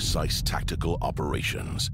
precise tactical operations.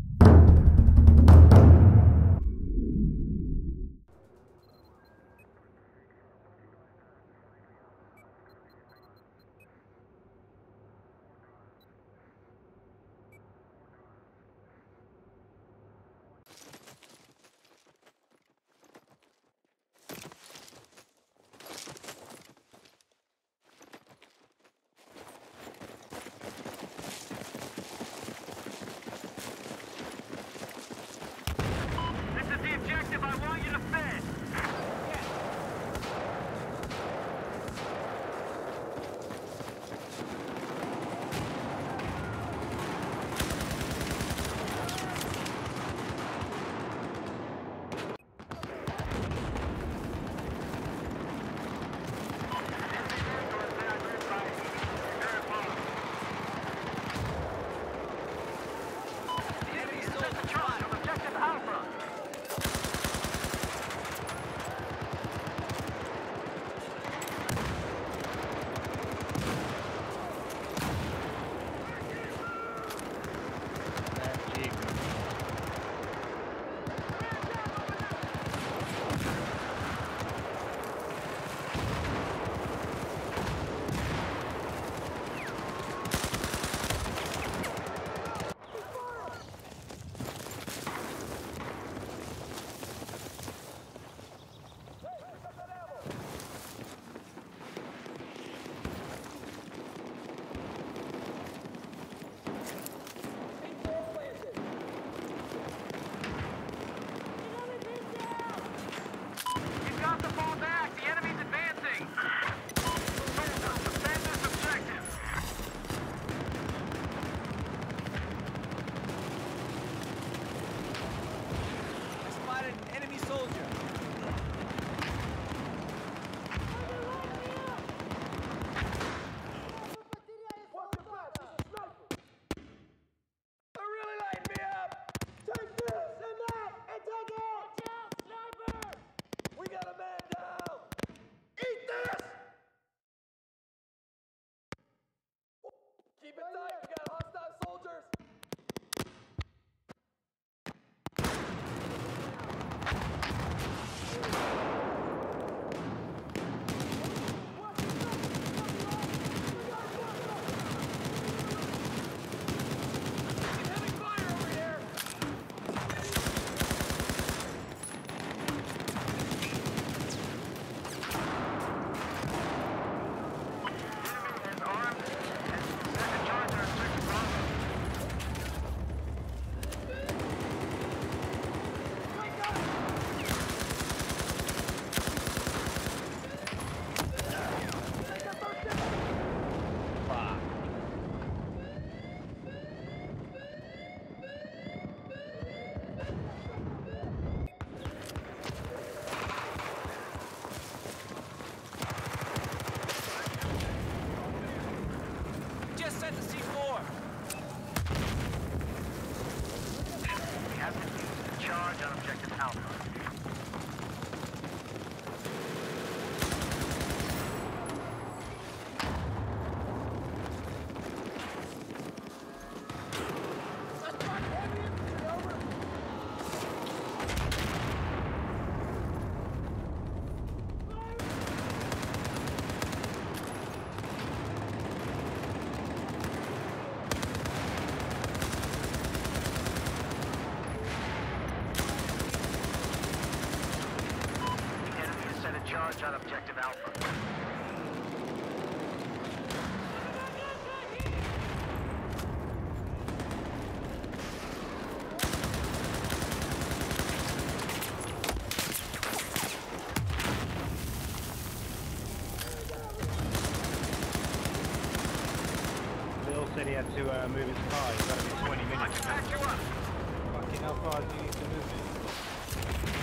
to uh, move his car, you've got to be 20 minutes. Fucking how far do you need to move it?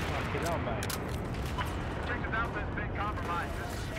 Fucking hell, mate. Objective outlet's been compromised.